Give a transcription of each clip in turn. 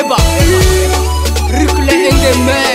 Eba, Rukle in the man.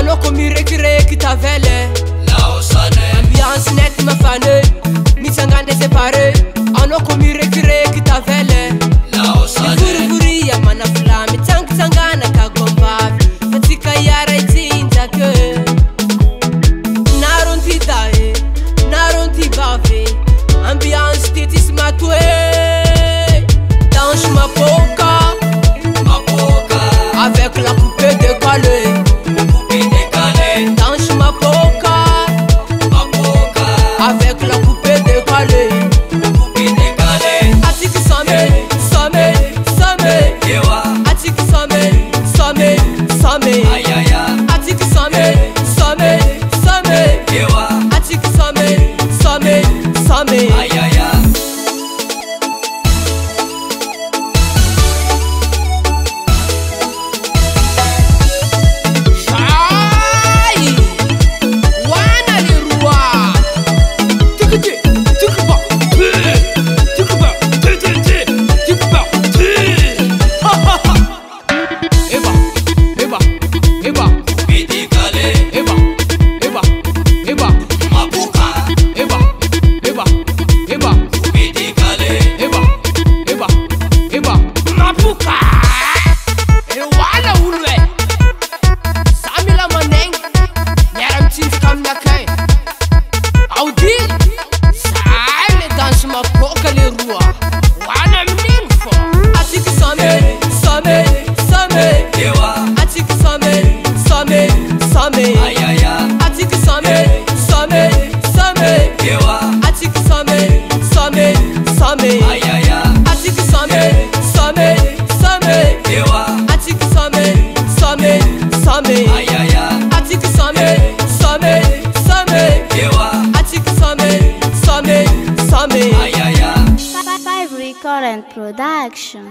enokomirékréqitavelebiance netmafane misangane sépare eokomiréé I Amen. sọmẹ. àti kí sọmẹ sọmẹ sọmẹ. àti sọmẹ sọmẹ sọmẹ. Five Recurrent Production.